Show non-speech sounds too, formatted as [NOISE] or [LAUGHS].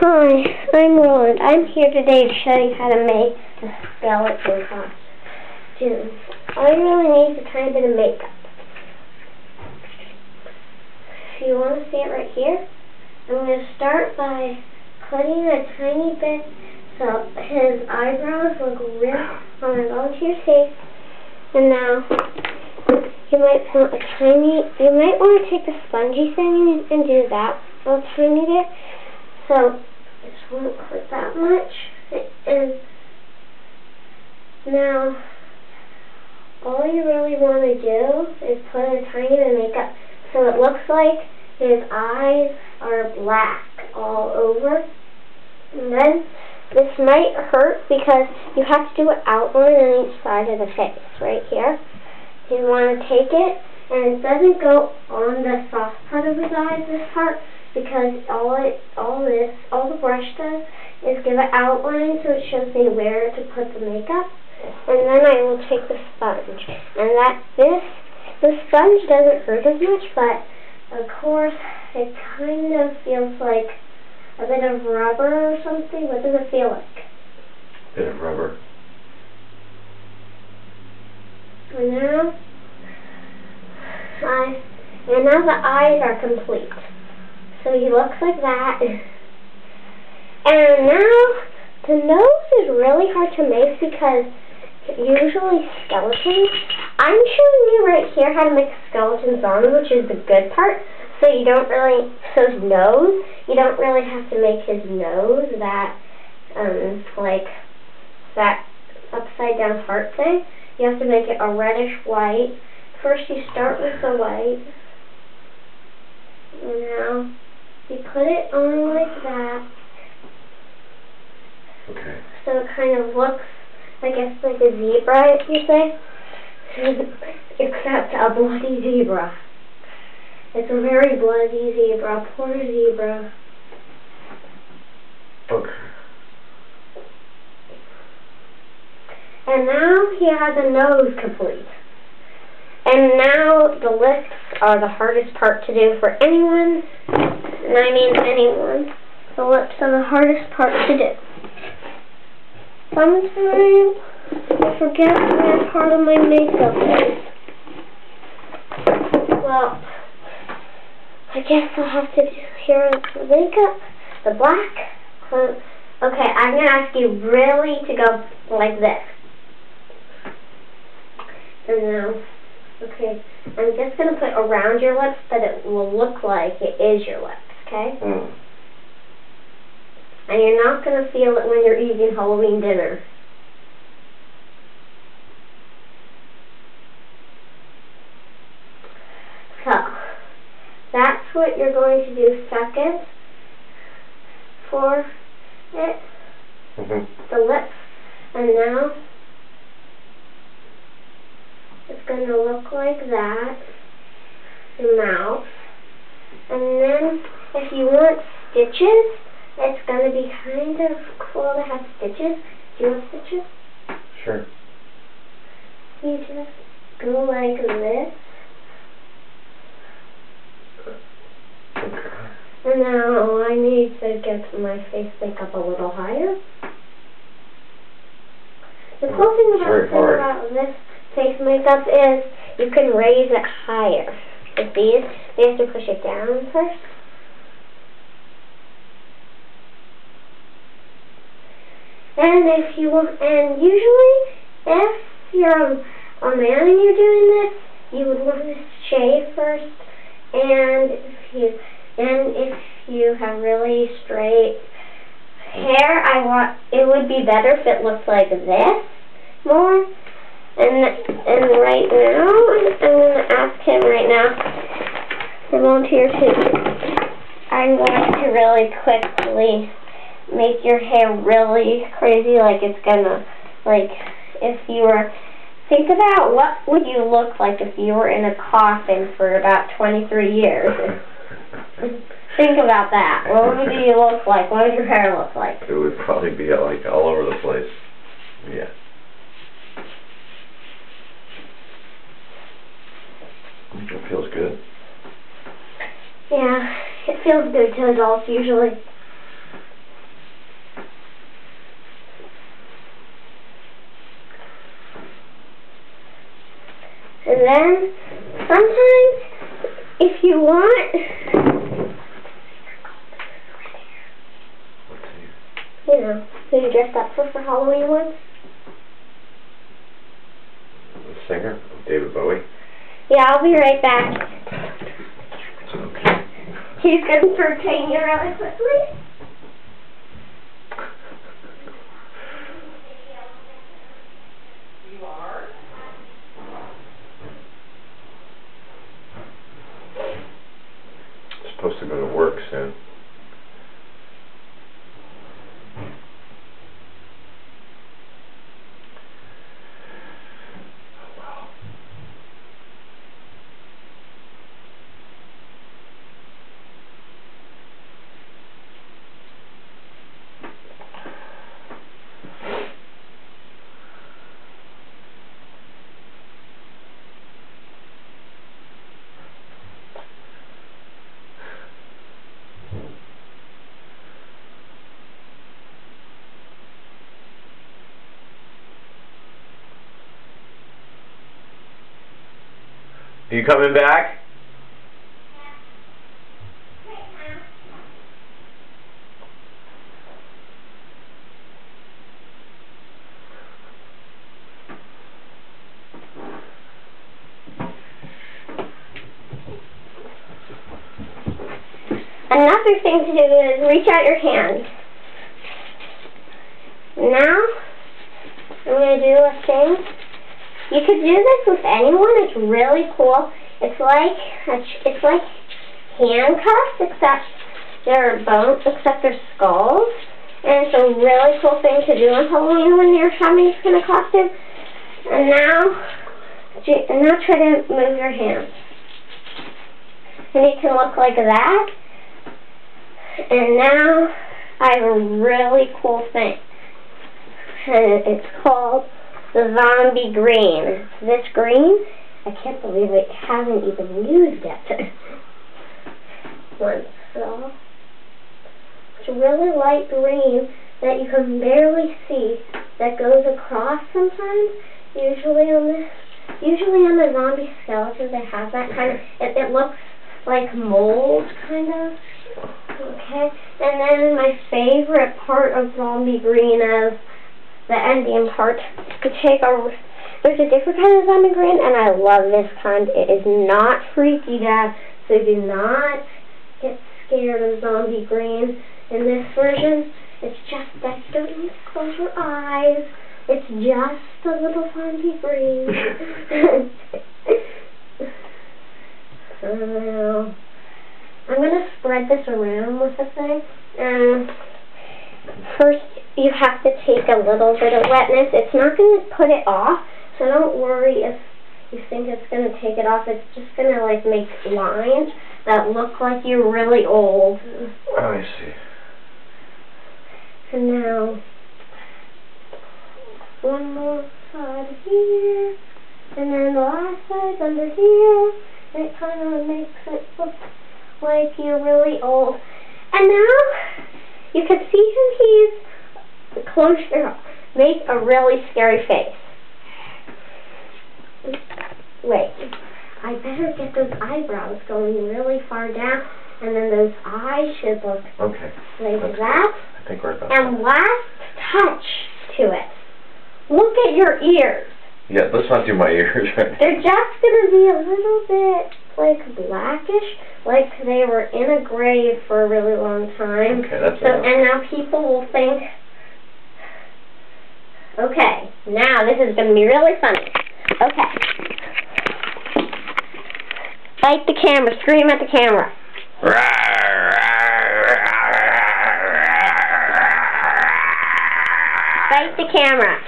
Hi, I'm Roland. I'm here today to show you how to make a skeleton costume. All you really need is a tiny bit of makeup. If you want to see it right here, I'm going to start by cutting a tiny bit so his eyebrows look real. Going to your face, and now you might want a tiny, you might want to take the spongy thing and, and do that a tiny bit. So, this won't hurt that much. And now, all you really want to do is put a tiny bit of makeup so it looks like his eyes are black all over. And then, this might hurt because you have to do an outline on each side of the face, right here. You want to take it, and it doesn't go on the soft part of his eyes, this part, because all it, all this, all the brush does is give an outline so it shows me where to put the makeup. And then I will take the sponge. And that this, the sponge doesn't hurt as much, but of course it kind of feels like a bit of rubber or something. What does it feel like? Bit of rubber. And now, I, and now the eyes are complete. So he looks like that. And now, the nose is really hard to make because usually skeletons, I'm showing you right here how to make skeleton's arm, which is the good part. So you don't really, so his nose, you don't really have to make his nose that, um, like, that upside down heart thing. You have to make it a reddish white. First you start with the white. Now you put it on like that. Okay. So it kind of looks, I guess, like a zebra, you say? [LAUGHS] Except a bloody zebra. It's a very bloody zebra. Poor zebra. Okay. And now he has a nose complete. And now the lips are the hardest part to do for anyone, and I mean anyone. The lips are the hardest part to do. Sometimes I forget where part of my makeup is. Well, I guess I'll have to do here the makeup, the black. Okay, I'm going to ask you really to go like this. And now, okay, I'm just going to put around your lips, but it will look like it is your lips, okay? Mm. And you're not going to feel it when you're eating Halloween dinner. So, that's what you're going to do second for it, hmm the lips. And now, it's going to look like that, your mouth. And then, if you want stitches, it's going to be kind of cool to have stitches. Do you want stitches? Sure. You just go like this. Okay. And now I need to get my face makeup a little higher. The cool thing about, about this face makeup is you can raise it higher. With these, you have to push it down first. And if you want, and usually, if you're a, man and you're doing this, you would want to shave first. And if you, and if you have really straight hair, I want, it would be better if it looked like this more. And and right now, I'm to ask him right now, the volunteer to, I'm going to really quickly make your hair really crazy, like it's gonna, like, if you were, think about what would you look like if you were in a coffin for about 23 years. [LAUGHS] think about that. What would you look like? What would your hair look like? It would probably be like all over the place. Yeah. It feels good. Yeah, it feels good to adults usually. Then, sometimes, if you want, you know, who you dressed up for for Halloween once. The singer? David Bowie? Yeah, I'll be right back. He's going to entertain you really quickly. Supposed to go to work soon. You coming back? Another thing to do is reach out your hand. Now, I'm going to do a thing. You could do this with anyone. It's really cool. It's like it's like handcuffs, except they're bones, except they're skulls. And it's a really cool thing to do on Halloween when you're having in a costume. And now, and now try to move your hands. And it can look like that. And now I have a really cool thing. And it's called the zombie green. This green. I can't believe it hasn't even used yet. [LAUGHS] One so it's a really light green that you can barely see that goes across sometimes. Usually on the usually on the zombie skeletons they have that kind of it, it looks like mold kind of. Okay. And then my favorite part of zombie green is the ending part. You take a there's a different kind of zombie green, and I love this kind. It is not freaky, Dad, so do not get scared of zombie green. In this version, it's just that you don't need to close your eyes. It's just a little zombie green. [LAUGHS] so I'm going to spread this around with the thing. And first, you have to take a little bit of wetness. It's not going to put it off, so don't worry if you think it's going to take it off. It's just going to like make lines that look like you're really old. Oh, I see. And now, one more side here, and then the last side's under here. It kind of makes it look like you're really old. And now, you can see him, he's close your, make a really scary face. Wait, I better get those eyebrows going really far down, and then those eyes should look Okay. like That's that. I think we're about And done. last touch to it. Look at your ears. Yeah, let's not do my [LAUGHS] ears right They're just going to be a little bit like blackish, like they were in a grave for a really long time. Okay, that's So, enough. and now people will think, okay, now this is going to be really funny. Okay. Fight the camera, scream at the camera. Fight the camera.